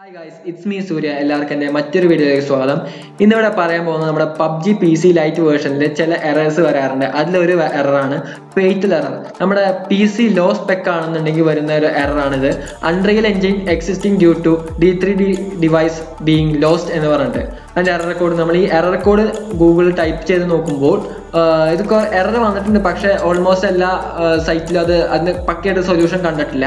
Hi guys it's me Surya എല്ലാവർക്കും എന്റെ മറ്റൊരു വീഡിയോയിലേക്ക് സ്വാഗതം. ഇന്നിവിടെ പറയാൻ പോകുന്നത് നമ്മുടെ പബ്ജി പി സി ലൈറ്റ് വേർഷനിൽ ചില എറേഴ്സ് വരാറുണ്ട്. അതിലൊരു എററാണ് ഫെയ്റ്റൽ എറർ നമ്മുടെ പി സി ലോ സ്പെക്ക് ആണെന്നുണ്ടെങ്കിൽ വരുന്ന ഒരു എററാണിത് Unreal Engine existing due to D three D device being lost എന്ന് പറഞ്ഞിട്ട്. അതിന്റെ എറർ കോഡ് നമ്മൾ ഈ എറർ കോഡ് ഗൂഗിളിൽ ടൈപ്പ് ചെയ്ത് നോക്കുമ്പോൾ ഇത് എറർ വന്നിട്ടുണ്ട്. പക്ഷേ ഓൾമോസ്റ്റ് എല്ലാ സൈറ്റിലും അത് അതിന് പക്കയായിട്ട് സൊല്യൂഷൻ കണ്ടിട്ടില്ല.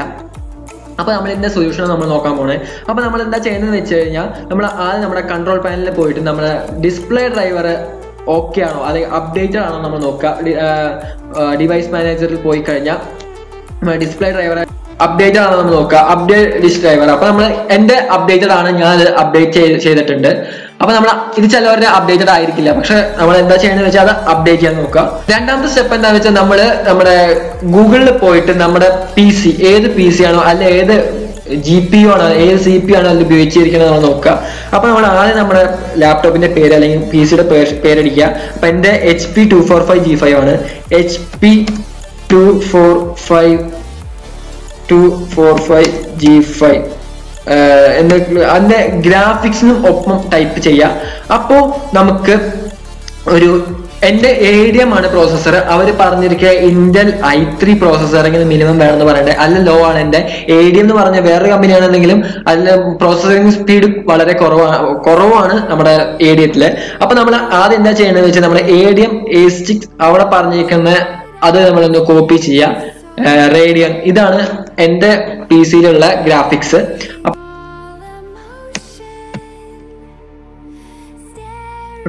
അപ്പൊ നമ്മൾ ഇതിന്റെ സൊല്യൂഷൻ നമ്മൾ നോക്കാൻ പോണേ? അപ്പൊ നമ്മൾ എന്താ ചെയ്യുന്നത് വെച്ച് കഴിഞ്ഞാൽ നമ്മൾ ആദ്യം നമ്മുടെ കൺട്രോൾ പാനലിൽ പോയിട്ട് നമ്മുടെ ഡിസ്പ്ലേ ഡ്രൈവർ ഓക്കെ ആണോ? അല്ലെങ്കിൽ അപ്ഡേറ്റഡ് ആണോ നമ്മൾ നോക്കുക. ഡിവൈസ് മാനേജറിൽ പോയി കഴിഞ്ഞാൽ ഡിസ്പ്ലേ ഡ്രൈവർ അപ്ഡേറ്റഡ് ആണ് നമ്മൾ നോക്കുക. അപ്ഡേറ്റ് ലിസ്റ്റ് ഡ്രൈവർ അപ്പൊ നമ്മൾ എന്റെ അപ്ഡേറ്റഡ് ആണ് ഞാൻ അപ്ഡേറ്റ് ചെയ്തിട്ടുണ്ട്. അപ്പൊ നമ്മൾ ഇത് ചിലവരുടെ അപ്ഡേറ്റഡ് ആയിരിക്കില്ല. പക്ഷെ നമ്മൾ എന്താ ചെയ്യണമെന്ന് വെച്ചാൽ അത് അപ്ഡേറ്റ് ചെയ്യാൻ നോക്കുക. രണ്ടാമത്തെ സ്റ്റെപ്പ് എന്താണെന്ന് വെച്ചാൽ നമ്മൾ നമ്മുടെ ഗൂഗിളിൽ പോയിട്ട് നമ്മുടെ പി സി ഏത് പി സി ആണോ അല്ലെ ഏത് ജി പി യു ആണോ ഏത് സി പി ആണോ അതിൽ ഉപയോഗിച്ചിരിക്കുന്നത് നമ്മൾ നോക്കുക. അപ്പൊ നമ്മൾ ആദ്യം നമ്മുടെ ലാപ്ടോപ്പിന്റെ പേര് അല്ലെങ്കിൽ പി സിയുടെ പേരടിക്കുക. അപ്പൊ എന്റെ H P two four five G five ആണ്. H P two four five two four five G five അതിന്റെ ഗ്രാഫിക്സിനും ഒപ്പം ടൈപ്പ് ചെയ്യാം. അപ്പോ നമുക്ക് ഒരു എന്റെ എം ആണ് പ്രോസസ്സർ അവർ പറഞ്ഞിരിക്കുക ഇന്റൽ ഐ ത്രീ പ്രോസസ്സറിന് മിനിമം വേണമെന്ന് പറയണ്ടേ. അല്ല ലോ ആണ് എന്റെ എം എന്ന് പറഞ്ഞ വേറൊരു കമ്പനിയാണെന്നെങ്കിലും അതിൽ പ്രോസസ്സിംഗ് സ്പീഡ് വളരെ കുറവാണ് കുറവാണ് നമ്മുടെ ഏരിയത്തിൽ അപ്പൊ നമ്മൾ ആദ്യം എന്താ ചെയ്യണമെന്ന് വെച്ചാൽ നമ്മുടെ ഡി എം അവിടെ പറഞ്ഞിരിക്കുന്ന അത് നമ്മളൊന്ന് കോപ്പി ചെയ്യാം. റേഡിയൻ ഇതാണ് എന്റെ പി സിയിലുള്ള ഗ്രാഫിക്സ്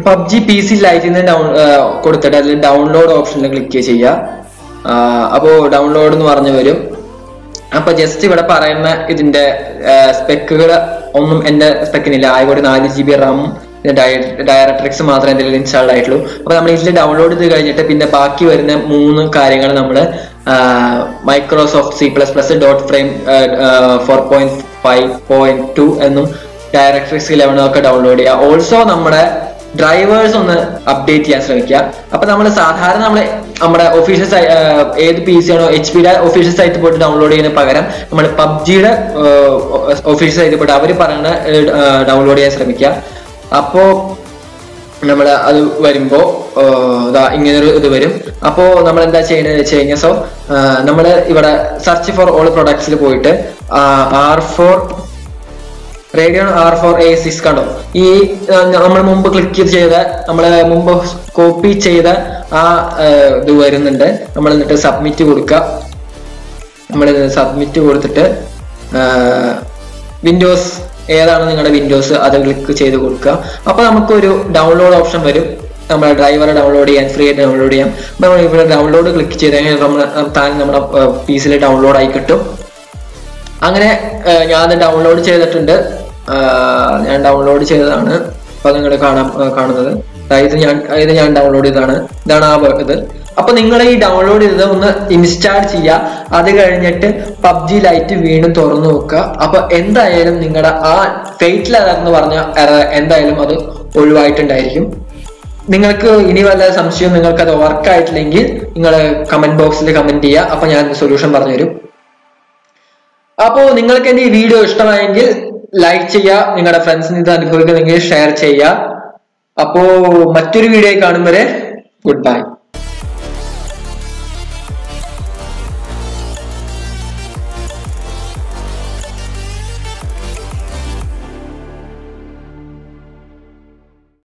പബ്ജി പി സി ലൈറ്റിൽ നിന്ന് ഡൗൺ കൊടുത്തിട്ട് അതിൽ ഡൗൺലോഡ് ഓപ്ഷനിൽ ക്ലിക്ക് ചെയ്യുക അപ്പോ ഡൗൺലോഡ് എന്ന് പറഞ്ഞു വരും. അപ്പൊ ജസ്റ്റ് ഇവിടെ പറയുന്ന ഇതിന്റെ സ്പെക്കുകൾ ഒന്നും എന്റെ സ്പെക്കിനില്ല ആയിക്കോട്ടെ നാല് ജി ബി റാം ഡയറക്ട്രിക്സ് മാത്രമേ എന്തെങ്കിലും ഇൻസ്റ്റാൾഡ് ആയിട്ടുള്ളൂ. അപ്പൊ നമ്മൾ ഇതിൽ ഡൗൺലോഡ് ചെയ്ത് കഴിഞ്ഞിട്ട് പിന്നെ ബാക്കി വരുന്ന മൂന്ന് കാര്യങ്ങൾ നമ്മൾ Microsoft C plus plus dot frame four point five point two എന്നും ഡയറക്ട്രിക്സ് ഇലവനും ഒക്കെ ഡൗൺലോഡ് ചെയ്യുക ഓൾസോ നമ്മുടെ ഡ്രൈവേഴ്സ് ഒന്ന് അപ്ഡേറ്റ് ചെയ്യാൻ ശ്രമിക്കുക. അപ്പൊ നമ്മൾ സാധാരണ നമ്മൾ നമ്മുടെ ഒഫീഷ്യൽ ഏത് പി സി ആണോ എച്ച് പിയുടെ ഒഫീഷ്യൽ സൈറ്റിൽ പോയിട്ട് ഡൗൺലോഡ് ചെയ്യുന്ന പകരം നമ്മൾ പബ്ജിയുടെ ഒഫീഷ്യൽ സൈറ്റിൽ പോയിട്ട് അവർ പറയുന്ന ഡൗൺലോഡ് ചെയ്യാൻ ശ്രമിക്കുക. അപ്പോ നമ്മൾ അത് വരുമ്പോ ഇങ്ങനൊരു ഇത് വരും. അപ്പോ നമ്മൾ എന്താ ചെയ്യുന്നത് വെച്ച് കഴിഞ്ഞാൽ സോ നമ്മൾ ഇവിടെ സെർച്ച് ഫോർ ഓൾ പ്രൊഡക്ട്സിൽ പോയിട്ട് R four Radeon R four A six കണ്ടോ? ഈ നമ്മൾ മുമ്പ് ക്ലിക്ക് ചെയ്ത നമ്മൾ മുമ്പ് കോപ്പി ചെയ്ത ആ ഇത് വരുന്നുണ്ട്. നമ്മൾ എന്നിട്ട് സബ്മിറ്റ് കൊടുക്കുക നമ്മൾ സബ്മിറ്റ് കൊടുത്തിട്ട് വിൻഡോസ് ഏതാണ് നിങ്ങളുടെ വിൻഡോസ് അത് ക്ലിക്ക് ചെയ്ത് കൊടുക്കുക അപ്പൊ നമുക്കൊരു ഡൗൺലോഡ് ഓപ്ഷൻ വരും. നമ്മുടെ ഡ്രൈവറെ ഡൗൺലോഡ് ചെയ്യാം ഫ്രീ ആയിട്ട് ഡൗൺലോഡ് ചെയ്യാം. നമ്മൾ ഇവിടെ ഡൗൺലോഡ് ക്ലിക്ക് ചെയ്ത് കഴിഞ്ഞാൽ നമ്മൾ താൻ നമ്മുടെ പി സിയിൽ ഡൗൺലോഡ് ആയി കിട്ടും. അങ്ങനെ ഞാൻ ഡൗൺലോഡ് ചെയ്തിട്ടുണ്ട്. ഞാൻ ഡൗൺലോഡ് ചെയ്തതാണ്. അപ്പൊ നിങ്ങൾ കാണാൻ കാണുന്നത്. ഇത് ഞാൻ ഇത് ഞാൻ ഡൗൺലോഡ് ചെയ്തതാണ്. ഇതാണ് ആ ഇത്. അപ്പൊ നിങ്ങൾ ഈ ഡൗൺലോഡ് ചെയ്തത് ഒന്ന് ഇൻസ്റ്റാൾ ചെയ്യുക. അത് കഴിഞ്ഞിട്ട് പബ്ജി ലൈറ്റ് വീണ്ടും തുറന്നു നോക്കുക. അപ്പൊ എന്തായാലും നിങ്ങളുടെ ആ ഫെയ്റ്റിൽ എറർ എന്ന് പറഞ്ഞ എറർ എന്തായാലും അത് ഒഴിവായിട്ടുണ്ടായിരിക്കും. നിങ്ങൾക്ക് ഇനി വല്ല സംശയം നിങ്ങൾക്ക് അത് വർക്ക് ആയിട്ടില്ലെങ്കിൽ നിങ്ങൾ കമന്റ് ബോക്സിൽ കമന്റ് ചെയ്യുക അപ്പൊ ഞാൻ സൊല്യൂഷൻ പറഞ്ഞു തരും അപ്പോ നിങ്ങൾക്ക് എന്റെ ഈ വീഡിയോ ഇഷ്ടമായെങ്കിൽ ലൈക്ക് ചെയ്യുക നിങ്ങളുടെ ഫ്രണ്ട്സിന് ഇത് അനുഭവിക്കുന്നെങ്കിൽ ഷെയർ ചെയ്യുക അപ്പോ മറ്റൊരു വീഡിയോ കാണും വരെ ഗുഡ് ബൈ